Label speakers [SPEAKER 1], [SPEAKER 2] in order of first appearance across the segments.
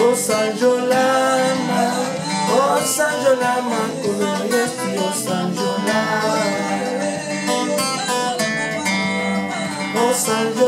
[SPEAKER 1] Oh, San Yolanda, oh San oh San oh San oh San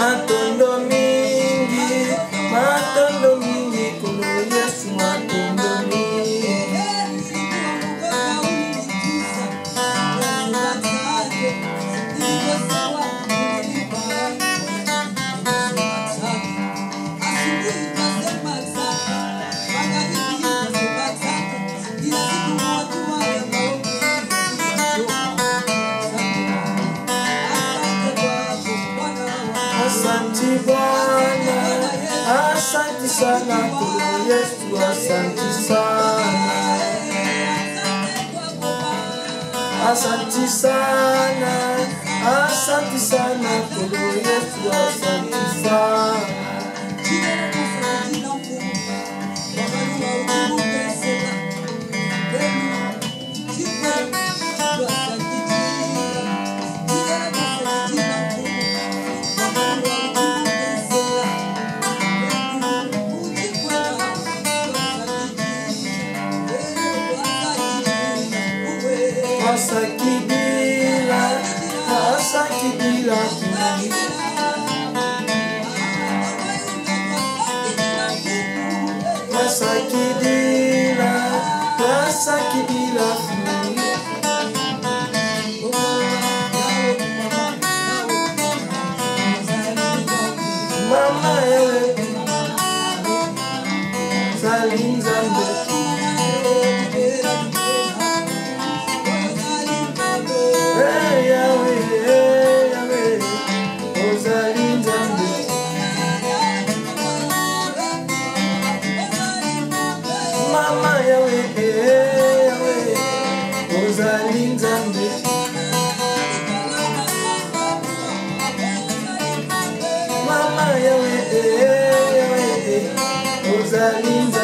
[SPEAKER 1] Antonio Santi Sana, yes to a Santi Sana. Asanti Sana, Asanti Sana, yes to a Santi Sana. asakibila asakibila asakibila asakibila mama ewe zalinzambe ezali nzambe mama yawe ozali nzambe